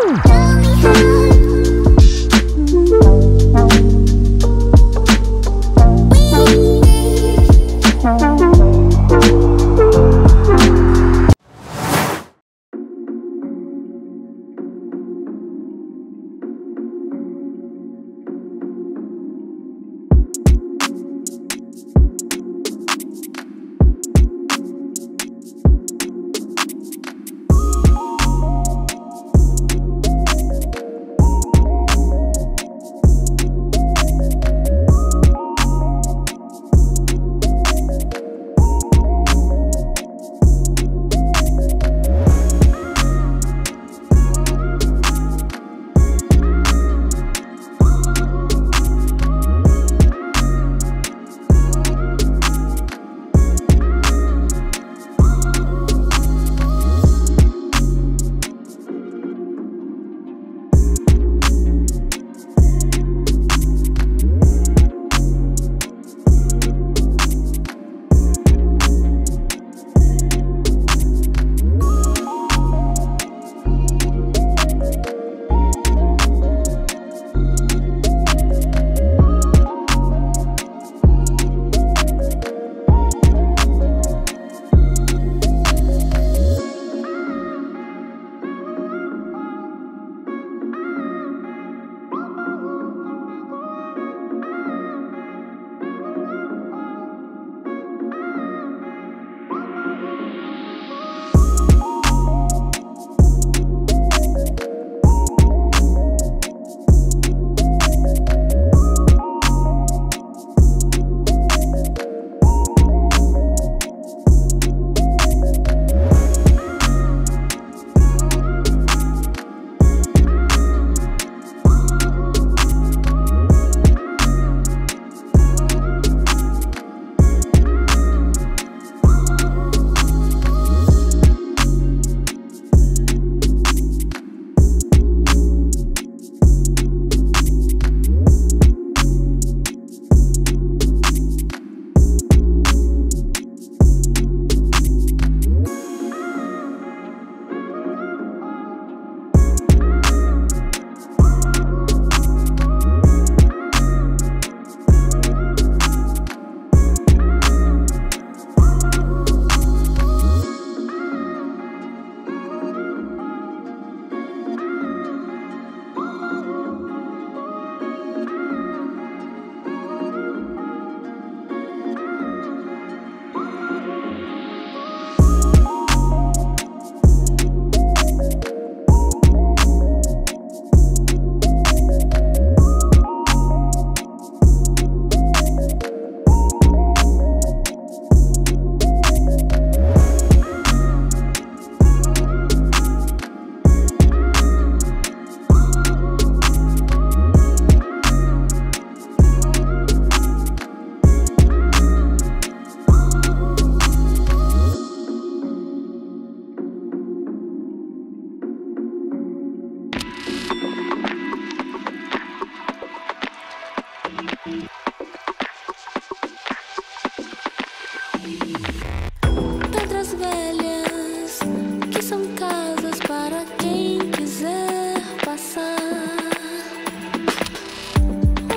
Woo!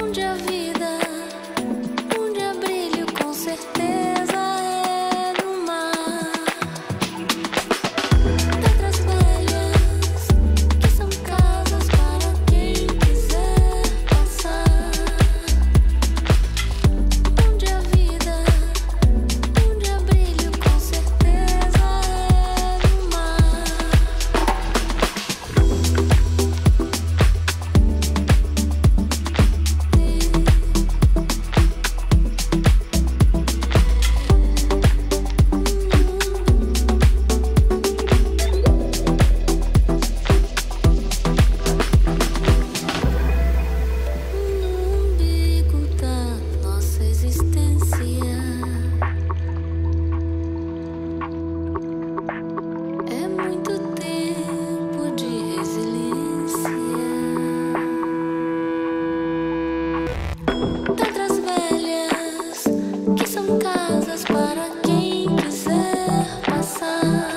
Onde a vida, onde há brilho, com certeza.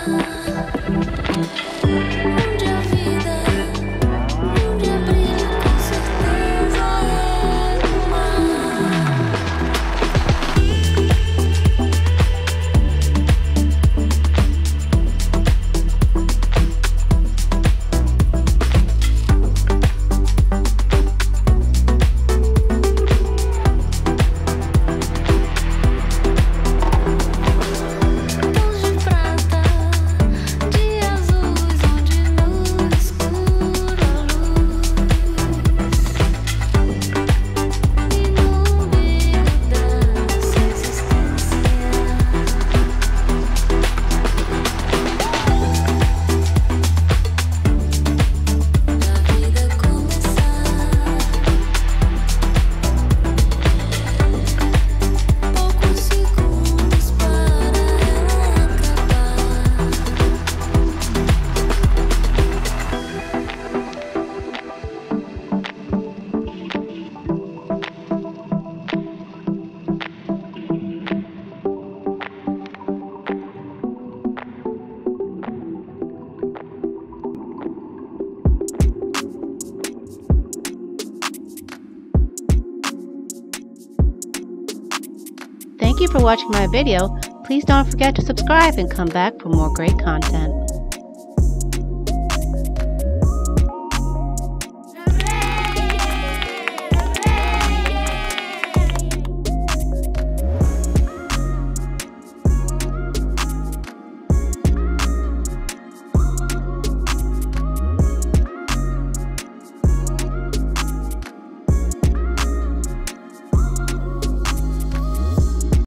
Thank you. You for watching my video. Please don't forget to subscribe and come back for more great content.